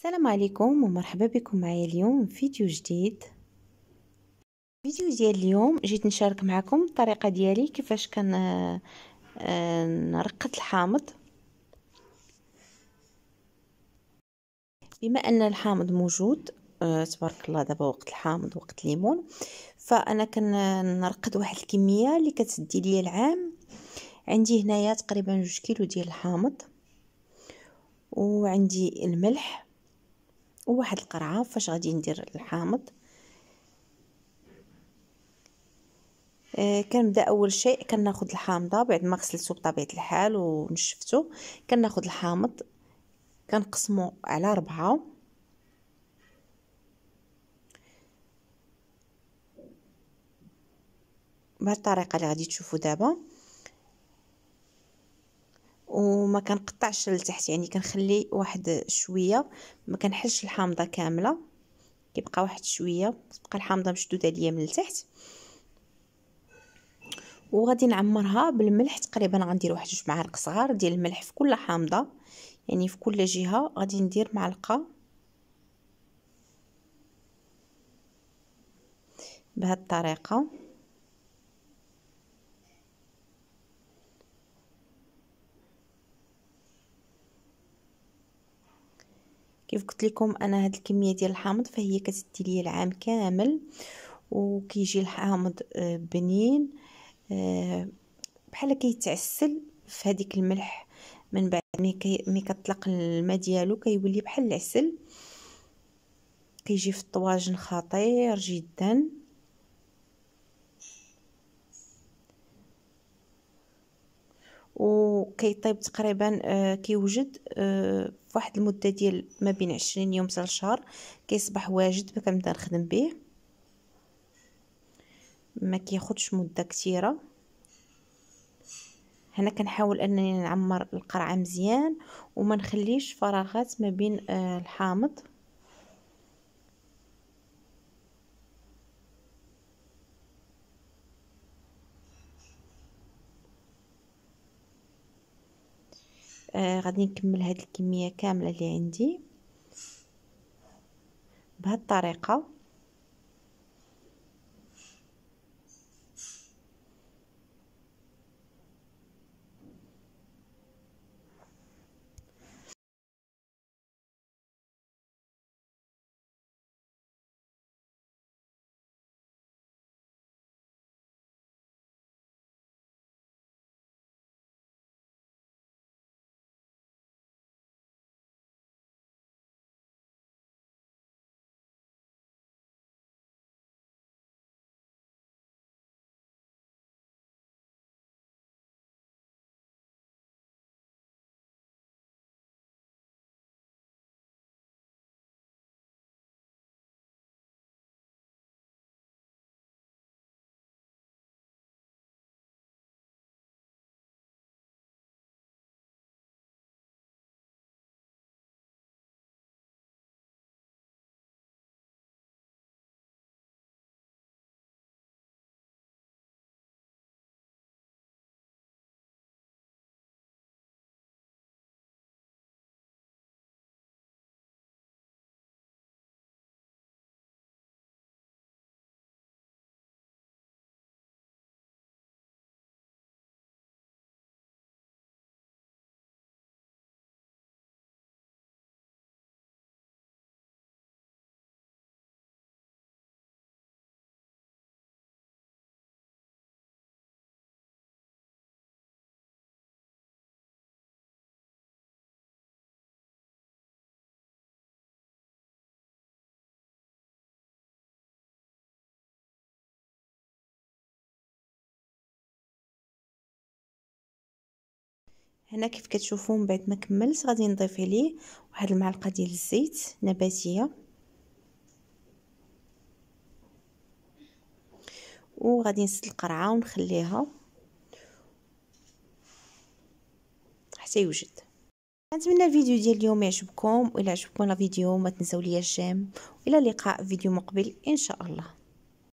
السلام عليكم ومرحبا بكم معايا اليوم في فيديو جديد. فيديو ديال اليوم جيت نشارك معكم الطريقة ديالي كيفاش كان آه، نرقد الحامض. بما أن الحامض موجود آه، تبارك الله دابا وقت الحامض وقت الليمون فأنا كنرقد واحد الكمية اللي كتسدي ليا العام. عندي هنايا تقريبا جوج كيلو ديال الحامض وعندي الملح وواحد القرعة فاش غادي ندير الحامض. آه كنبدأ أول شيء كناخذ الحامضة بعد ما غسلته بطبيعة الحال ونشفته كناخذ الحامض كنقسمو على ربعة. بهذه الطريقة اللي غادي تشوفوا دابا. وما كنقطعش لتحت يعني كنخلي واحد شوية ما كنحلش الحامضة كاملة كيبقى واحد شوية تبقى الحامضة مشدودة ليا من التحت. وغادي نعمرها بالملح تقريبا غندير واحد جوج معالق صغار ديال الملح في كل حامضة يعني في كل جهة غادي ندير معلقة. بهذه الطريقة. كيف قلت لكم أنا هاد الكمية ديال الحامض فهي كتدي لي العام كامل وكيجي الحامض آه، بنين آه، بحال كيتعسل في هذيك الملح. من بعد مي كطلق الماء ديالو كيولي بحال العسل. كيجي في الطواجن خطير جدا. وكيطيب تقريبا آه كيوجد آه في واحد المدة ديال ما بين عشرين يوم حتى لشهر كيصبح واجد كنبدا نخدم به. ما كياخدش مدة كثيرة. هنا كنحاول أنني نعمر القرعة مزيان وما نخليش فراغات ما بين آه الحامض. آه غادي نكمل هاد الكمية كاملة اللي عندي. بهاد الطريقة. هنا كيف كتشوفوا من بعد ما كملت غادي نضيف عليه واحد المعلقة ديال الزيت نباتية. وغادي نسد القرعة ونخليها حتى يوجد. نتمنى الفيديو ديال اليوم يعجبكم والى عجبكم الفيديو ما تنساو ليا الجيم وإلى اللقاء فيديو مقبل إن شاء الله.